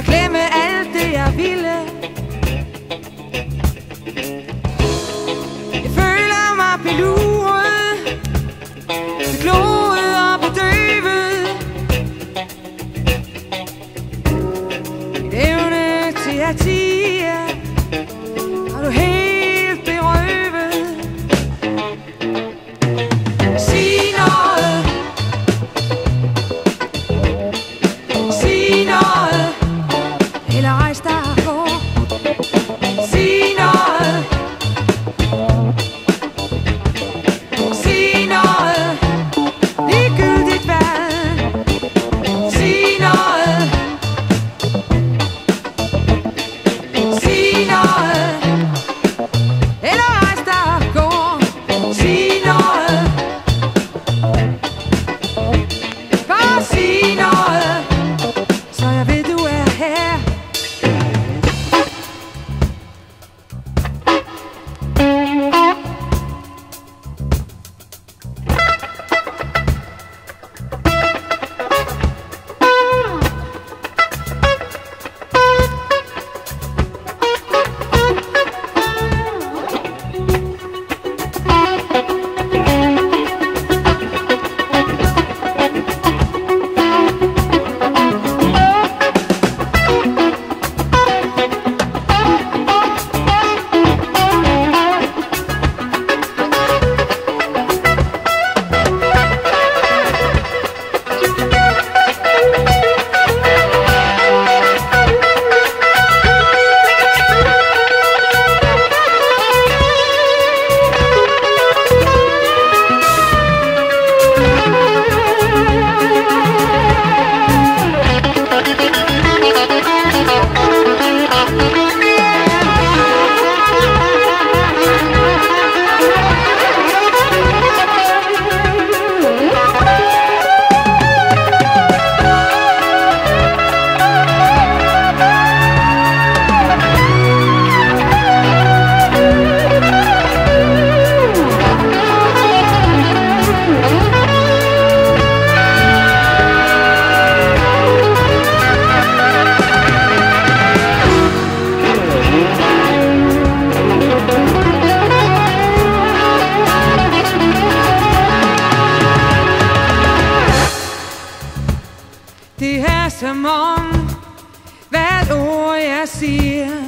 jeg glemme alt det, jeg ville. Jeg føler mig beluret Begloet og bedøvet. Et evne til at tige som om hvert ord jeg siger